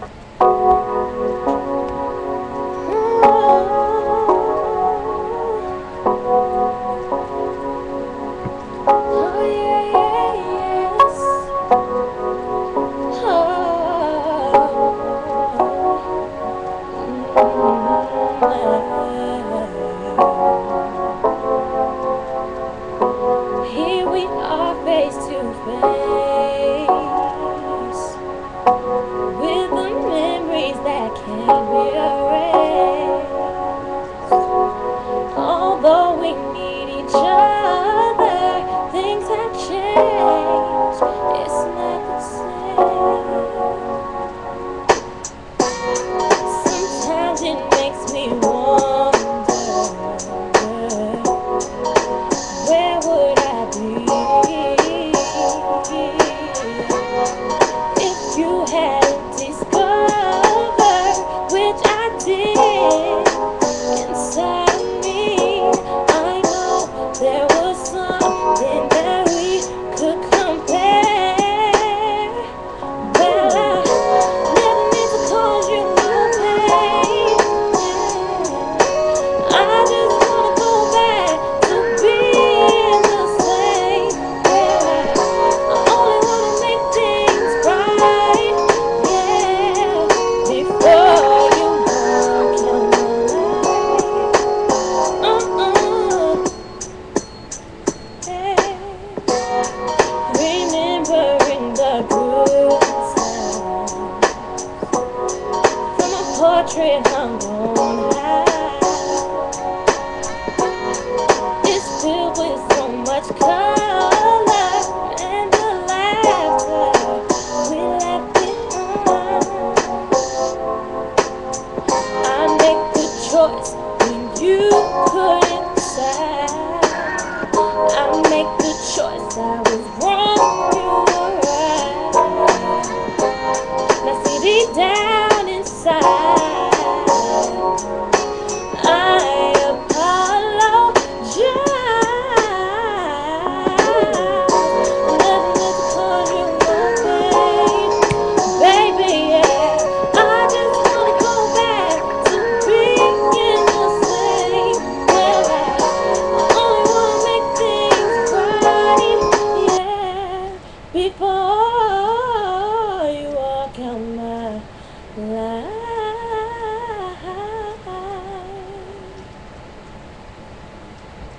Here that which portrait hung on high. It's filled with so much color and the laughter we left behind. I make the choice when you couldn't decide. I make the choice I was wrong, you were right. Now see deep down inside. people